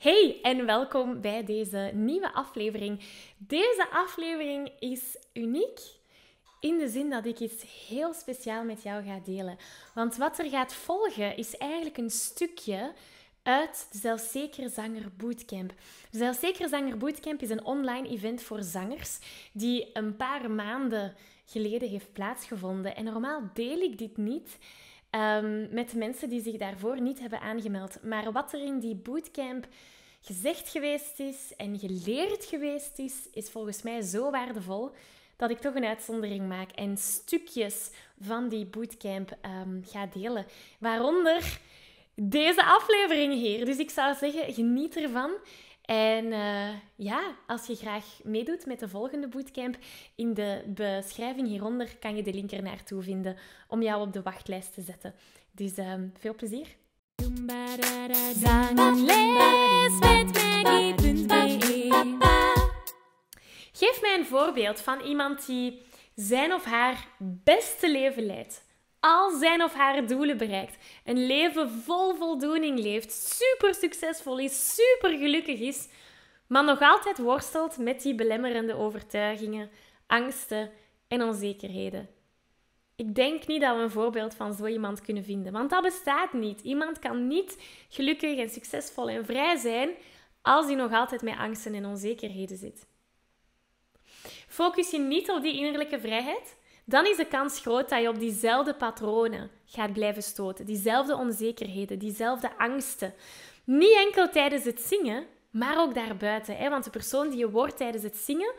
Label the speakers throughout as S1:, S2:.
S1: Hey en welkom bij deze nieuwe aflevering. Deze aflevering is uniek in de zin dat ik iets heel speciaal met jou ga delen. Want wat er gaat volgen is eigenlijk een stukje uit de Zelfzekere Zanger Bootcamp. De Zelfzekere Zanger Bootcamp is een online event voor zangers die een paar maanden geleden heeft plaatsgevonden. En normaal deel ik dit niet. Um, met de mensen die zich daarvoor niet hebben aangemeld. Maar wat er in die bootcamp gezegd geweest is en geleerd geweest is, is volgens mij zo waardevol dat ik toch een uitzondering maak en stukjes van die bootcamp um, ga delen. Waaronder deze aflevering hier. Dus ik zou zeggen, geniet ervan. En uh, ja, als je graag meedoet met de volgende bootcamp, in de beschrijving hieronder kan je de link er naartoe vinden om jou op de wachtlijst te zetten. Dus uh, veel plezier. Geef mij een voorbeeld van iemand die zijn of haar beste leven leidt. Al zijn of haar doelen bereikt. Een leven vol voldoening leeft. Super succesvol is. Super gelukkig is. Maar nog altijd worstelt met die belemmerende overtuigingen, angsten en onzekerheden. Ik denk niet dat we een voorbeeld van zo iemand kunnen vinden, want dat bestaat niet. Iemand kan niet gelukkig en succesvol en vrij zijn als hij nog altijd met angsten en onzekerheden zit. Focus je niet op die innerlijke vrijheid, dan is de kans groot dat je op diezelfde patronen gaat blijven stoten, diezelfde onzekerheden, diezelfde angsten. Niet enkel tijdens het zingen, maar ook daarbuiten. Hè? Want de persoon die je wordt tijdens het zingen,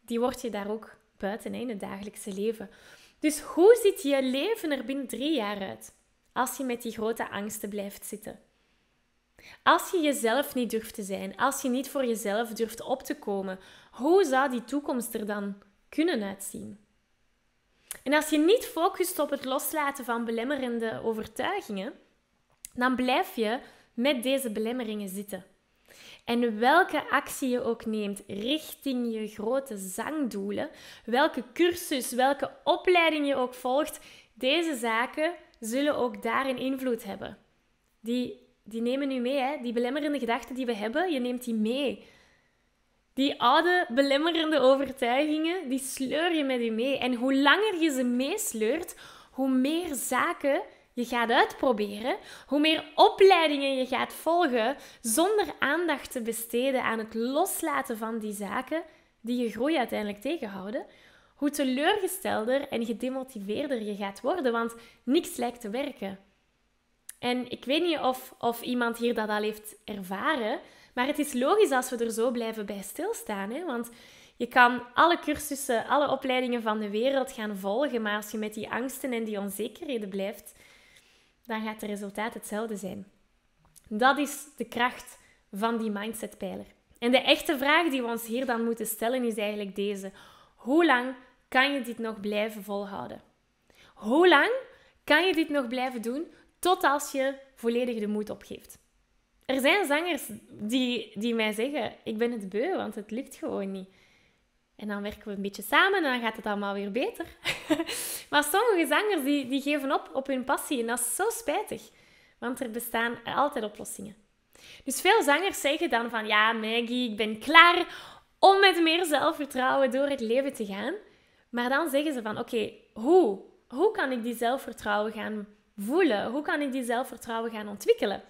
S1: die word je daar ook buiten in het dagelijkse leven. Dus hoe ziet je leven er binnen drie jaar uit als je met die grote angsten blijft zitten? Als je jezelf niet durft te zijn, als je niet voor jezelf durft op te komen, hoe zou die toekomst er dan kunnen uitzien? En als je niet focust op het loslaten van belemmerende overtuigingen, dan blijf je met deze belemmeringen zitten. En welke actie je ook neemt richting je grote zangdoelen, welke cursus, welke opleiding je ook volgt, deze zaken zullen ook daarin invloed hebben. Die, die nemen nu mee, hè? die belemmerende gedachten die we hebben, je neemt die mee. Die oude belemmerende overtuigingen, die sleur je met je mee. En hoe langer je ze meesleurt, hoe meer zaken je gaat uitproberen, hoe meer opleidingen je gaat volgen zonder aandacht te besteden aan het loslaten van die zaken die je groei uiteindelijk tegenhouden, hoe teleurgestelder en gedemotiveerder je gaat worden, want niks lijkt te werken. En ik weet niet of, of iemand hier dat al heeft ervaren, maar het is logisch als we er zo blijven bij stilstaan. Hè? Want je kan alle cursussen, alle opleidingen van de wereld gaan volgen, maar als je met die angsten en die onzekerheden blijft, dan gaat het resultaat hetzelfde zijn. Dat is de kracht van die mindsetpijler. En de echte vraag die we ons hier dan moeten stellen is eigenlijk deze. Hoe lang kan je dit nog blijven volhouden? Hoe lang kan je dit nog blijven doen tot als je volledig de moed opgeeft? Er zijn zangers die, die mij zeggen: Ik ben het beu, want het lukt gewoon niet. En dan werken we een beetje samen en dan gaat het allemaal weer beter. maar sommige zangers die, die geven op op hun passie en dat is zo spijtig. Want er bestaan altijd oplossingen. Dus veel zangers zeggen dan van ja, Maggie, ik ben klaar om met meer zelfvertrouwen door het leven te gaan. Maar dan zeggen ze van oké, hoe? Hoe kan ik die zelfvertrouwen gaan voelen? Hoe kan ik die zelfvertrouwen gaan ontwikkelen?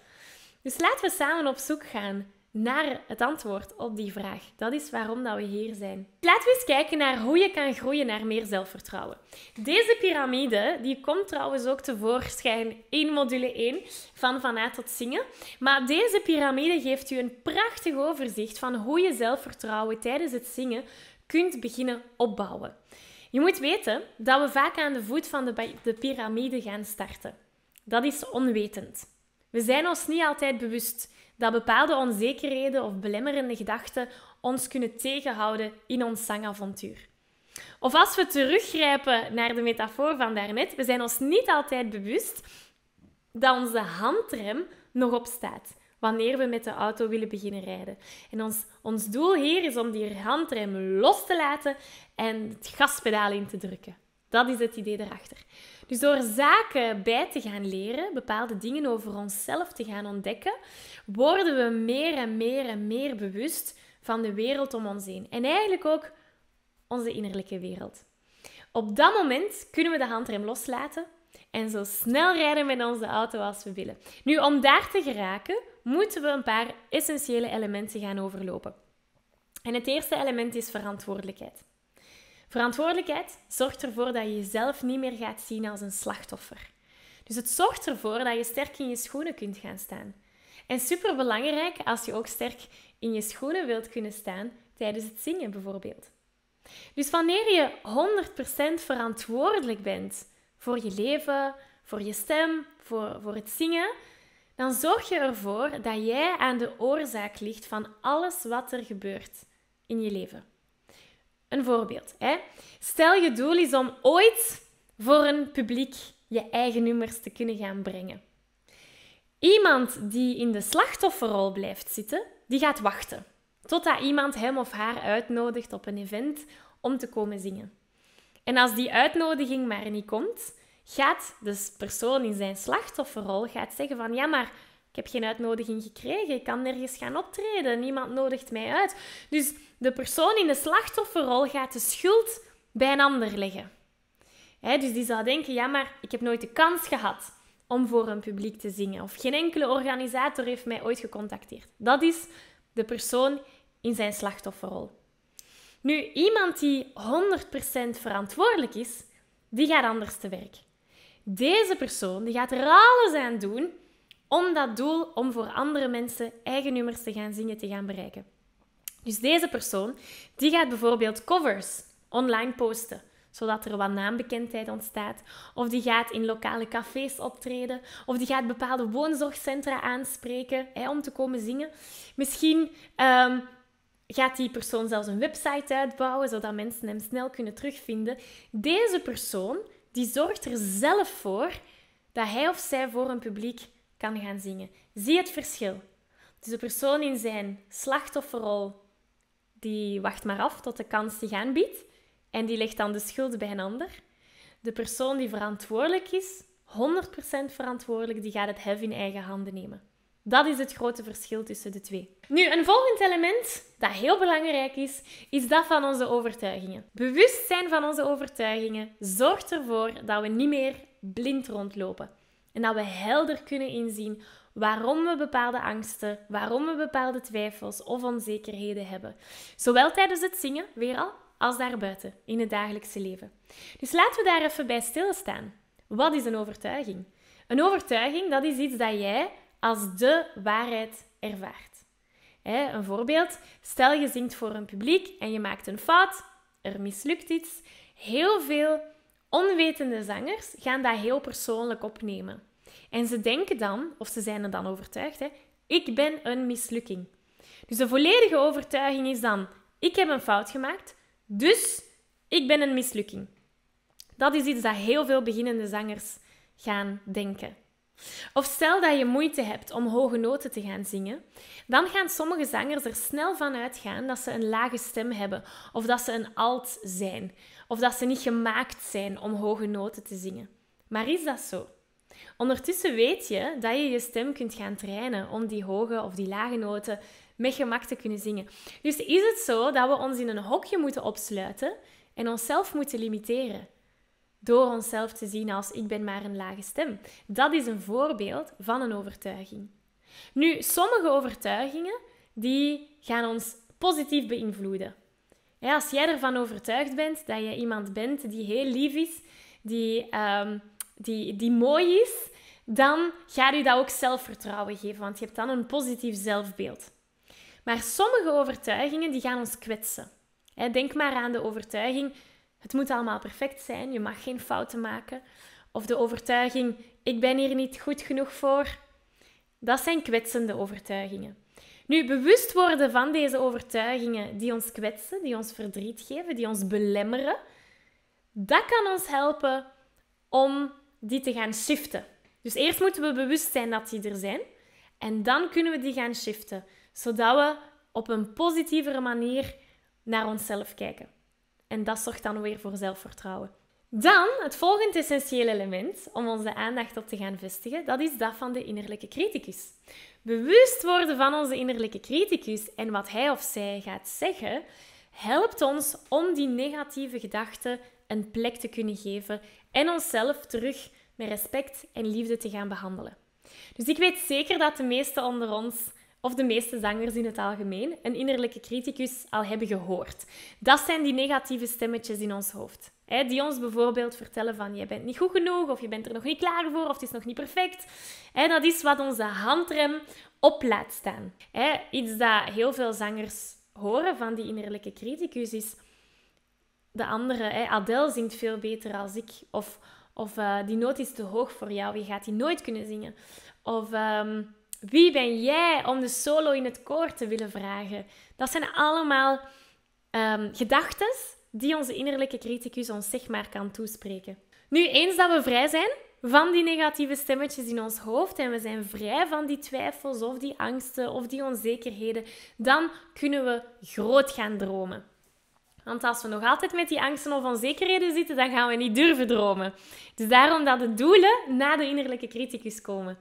S1: Dus laten we samen op zoek gaan naar het antwoord op die vraag. Dat is waarom dat we hier zijn. Laten we eens kijken naar hoe je kan groeien naar meer zelfvertrouwen. Deze piramide die komt trouwens ook tevoorschijn in module 1 van Van A tot Zingen. Maar deze piramide geeft u een prachtig overzicht van hoe je zelfvertrouwen tijdens het zingen kunt beginnen opbouwen. Je moet weten dat we vaak aan de voet van de, de piramide gaan starten. Dat is onwetend. We zijn ons niet altijd bewust dat bepaalde onzekerheden of belemmerende gedachten ons kunnen tegenhouden in ons zangavontuur. Of als we teruggrijpen naar de metafoor van daarnet, we zijn ons niet altijd bewust dat onze handrem nog op staat wanneer we met de auto willen beginnen rijden. En ons, ons doel hier is om die handrem los te laten en het gaspedaal in te drukken. Dat is het idee erachter. Dus door zaken bij te gaan leren, bepaalde dingen over onszelf te gaan ontdekken, worden we meer en meer en meer bewust van de wereld om ons heen. En eigenlijk ook onze innerlijke wereld. Op dat moment kunnen we de handrem loslaten en zo snel rijden met onze auto als we willen. Nu, om daar te geraken, moeten we een paar essentiële elementen gaan overlopen. En het eerste element is verantwoordelijkheid. Verantwoordelijkheid zorgt ervoor dat je jezelf niet meer gaat zien als een slachtoffer. Dus het zorgt ervoor dat je sterk in je schoenen kunt gaan staan. En superbelangrijk als je ook sterk in je schoenen wilt kunnen staan tijdens het zingen bijvoorbeeld. Dus wanneer je 100% verantwoordelijk bent voor je leven, voor je stem, voor, voor het zingen, dan zorg je ervoor dat jij aan de oorzaak ligt van alles wat er gebeurt in je leven. Een voorbeeld. Hè? Stel je doel is om ooit voor een publiek je eigen nummers te kunnen gaan brengen. Iemand die in de slachtofferrol blijft zitten, die gaat wachten totdat iemand hem of haar uitnodigt op een event om te komen zingen. En als die uitnodiging maar niet komt, gaat de persoon in zijn slachtofferrol gaat zeggen van ja, maar ik heb geen uitnodiging gekregen, ik kan nergens gaan optreden, niemand nodigt mij uit. Dus de persoon in de slachtofferrol gaat de schuld bij een ander leggen. dus die zou denken, ja, maar ik heb nooit de kans gehad om voor een publiek te zingen. Of geen enkele organisator heeft mij ooit gecontacteerd. Dat is de persoon in zijn slachtofferrol. Nu, iemand die 100% verantwoordelijk is, die gaat anders te werk. Deze persoon die gaat er alles aan doen om dat doel om voor andere mensen eigen nummers te gaan zingen te gaan bereiken. Dus deze persoon die gaat bijvoorbeeld covers online posten zodat er wat naambekendheid ontstaat. Of die gaat in lokale cafés optreden. Of die gaat bepaalde woonzorgcentra aanspreken hè, om te komen zingen. Misschien ehm, gaat die persoon zelfs een website uitbouwen, zodat mensen hem snel kunnen terugvinden. Deze persoon die zorgt er zelf voor dat hij of zij voor een publiek kan gaan zingen. Zie het verschil. Dus de persoon in zijn slachtofferrol, die wacht maar af tot de kans zich aanbiedt en die legt dan de schuld bij een ander. De persoon die verantwoordelijk is, 100% verantwoordelijk, die gaat het hef in eigen handen nemen. Dat is het grote verschil tussen de twee. Nu, een volgend element dat heel belangrijk is, is dat van onze overtuigingen. Bewustzijn van onze overtuigingen zorgt ervoor dat we niet meer blind rondlopen. En dat we helder kunnen inzien waarom we bepaalde angsten, waarom we bepaalde twijfels of onzekerheden hebben. Zowel tijdens het zingen, weer al, als daarbuiten, in het dagelijkse leven. Dus laten we daar even bij stilstaan. Wat is een overtuiging? Een overtuiging, dat is iets dat jij als de waarheid ervaart. een voorbeeld, stel je zingt voor een publiek en je maakt een fout, er mislukt iets. Heel veel onwetende zangers gaan dat heel persoonlijk opnemen. En ze denken dan, of ze zijn er dan overtuigd, hè, ik ben een mislukking. Dus de volledige overtuiging is dan, ik heb een fout gemaakt, dus ik ben een mislukking. Dat is iets dat heel veel beginnende zangers gaan denken. Of stel dat je moeite hebt om hoge noten te gaan zingen, dan gaan sommige zangers er snel van uitgaan dat ze een lage stem hebben, of dat ze een alt zijn, of dat ze niet gemaakt zijn om hoge noten te zingen. Maar is dat zo? Ondertussen weet je dat je je stem kunt gaan trainen om die hoge of die lage noten met gemak te kunnen zingen. Dus is het zo dat we ons in een hokje moeten opsluiten en onszelf moeten limiteren? Door onszelf te zien als ik ben maar een lage stem. Dat is een voorbeeld van een overtuiging. Nu, sommige overtuigingen die gaan ons positief beïnvloeden. als jij ervan overtuigd bent dat je iemand bent die heel lief is, die, um, die, die mooi is, dan gaat u dat ook zelfvertrouwen geven, want je hebt dan een positief zelfbeeld. Maar sommige overtuigingen die gaan ons kwetsen. Denk maar aan de overtuiging: het moet allemaal perfect zijn, je mag geen fouten maken. Of de overtuiging: ik ben hier niet goed genoeg voor. Dat zijn kwetsende overtuigingen. Nu, bewust worden van deze overtuigingen die ons kwetsen, die ons verdriet geven, die ons belemmeren, dat kan ons helpen om die te gaan shiften. Dus eerst moeten we bewust zijn dat die er zijn. En dan kunnen we die gaan shiften, zodat we op een positievere manier naar onszelf kijken. En dat zorgt dan weer voor zelfvertrouwen. Dan, het volgende essentiële element om onze aandacht op te gaan vestigen, dat is dat van de innerlijke criticus. Bewust worden van onze innerlijke criticus en wat hij of zij gaat zeggen, helpt ons om die negatieve gedachten een plek te kunnen geven en onszelf terug met respect en liefde te gaan behandelen. Dus ik weet zeker dat de meesten onder ons, of de meeste zangers in het algemeen, een innerlijke criticus al hebben gehoord. Dat zijn die negatieve stemmetjes in ons hoofd. Hè, die ons bijvoorbeeld vertellen van je bent niet goed genoeg, of je bent er nog niet klaar voor, of het is nog niet perfect. Dat is wat onze handrem op laat staan. Hè, iets dat heel veel zangers horen van die innerlijke criticus is... De andere, hè, Adele zingt veel beter als ik. Of, of uh, die noot is te hoog voor jou, je gaat die nooit kunnen zingen. Of um, wie ben jij om de solo in het koor te willen vragen? Dat zijn allemaal um, gedachten die onze innerlijke criticus ons zeg maar kan toespreken. Nu, eens dat we vrij zijn van die negatieve stemmetjes in ons hoofd en we zijn vrij van die twijfels of die angsten of die onzekerheden, dan kunnen we groot gaan dromen. Want als we nog altijd met die angsten of onzekerheden zitten, dan gaan we niet durven dromen. Dus daarom dat de doelen na de innerlijke criticus komen.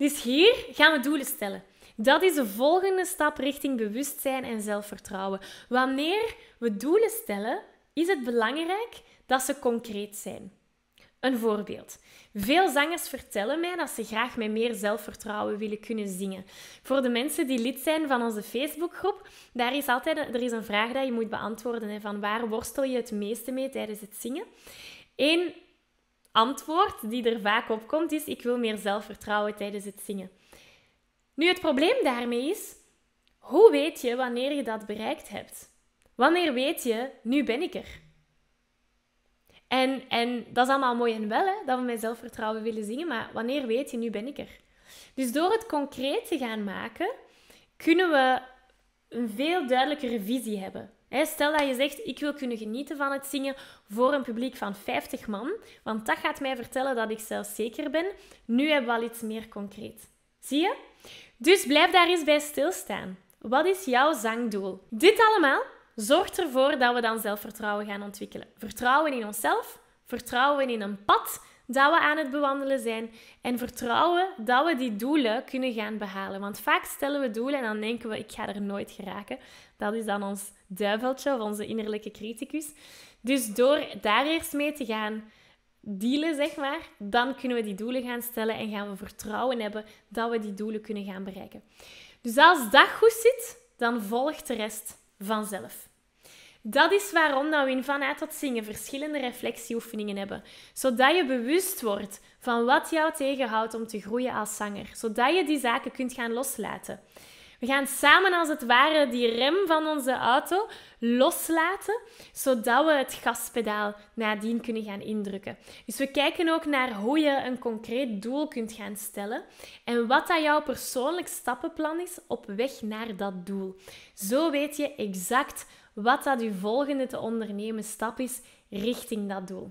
S1: Dus hier gaan we doelen stellen. Dat is de volgende stap richting bewustzijn en zelfvertrouwen. Wanneer we doelen stellen, is het belangrijk dat ze concreet zijn. Een voorbeeld. Veel zangers vertellen mij dat ze graag met meer zelfvertrouwen willen kunnen zingen. Voor de mensen die lid zijn van onze Facebookgroep, daar is altijd er is een vraag die je moet beantwoorden. Hè, van waar worstel je het meeste mee tijdens het zingen? Eén antwoord die er vaak op komt is: ik wil meer zelfvertrouwen tijdens het zingen. Nu, het probleem daarmee is: hoe weet je wanneer je dat bereikt hebt? Wanneer weet je, nu ben ik er? En, en dat is allemaal mooi en wel, hè, dat we met zelfvertrouwen willen zingen, maar wanneer weet je, nu ben ik er? Dus door het concreet te gaan maken, kunnen we een veel duidelijkere visie hebben. Stel dat je zegt, ik wil kunnen genieten van het zingen voor een publiek van 50 man, want dat gaat mij vertellen dat ik zelfzeker ben. Nu hebben we al iets meer concreet. Zie je? Dus blijf daar eens bij stilstaan. Wat is jouw zangdoel? Dit allemaal zorgt ervoor dat we dan zelfvertrouwen gaan ontwikkelen. Vertrouwen in onszelf, vertrouwen in een pad dat we aan het bewandelen zijn en vertrouwen dat we die doelen kunnen gaan behalen. Want vaak stellen we doelen en dan denken we, ik ga er nooit geraken. Dat is dan ons duiveltje of onze innerlijke criticus. Dus door daar eerst mee te gaan dealen, zeg maar, dan kunnen we die doelen gaan stellen en gaan we vertrouwen hebben dat we die doelen kunnen gaan bereiken. Dus als dat goed zit, dan volgt de rest vanzelf. Dat is waarom dat we in Vanuit tot Zingen verschillende reflectieoefeningen hebben. Zodat je bewust wordt van wat jou tegenhoudt om te groeien als zanger. Zodat je die zaken kunt gaan loslaten. We gaan samen als het ware die rem van onze auto loslaten, zodat we het gaspedaal nadien kunnen gaan indrukken. Dus we kijken ook naar hoe je een concreet doel kunt gaan stellen en wat dat jouw persoonlijk stappenplan is op weg naar dat doel. Zo weet je exact wat dat je volgende te ondernemen stap is richting dat doel.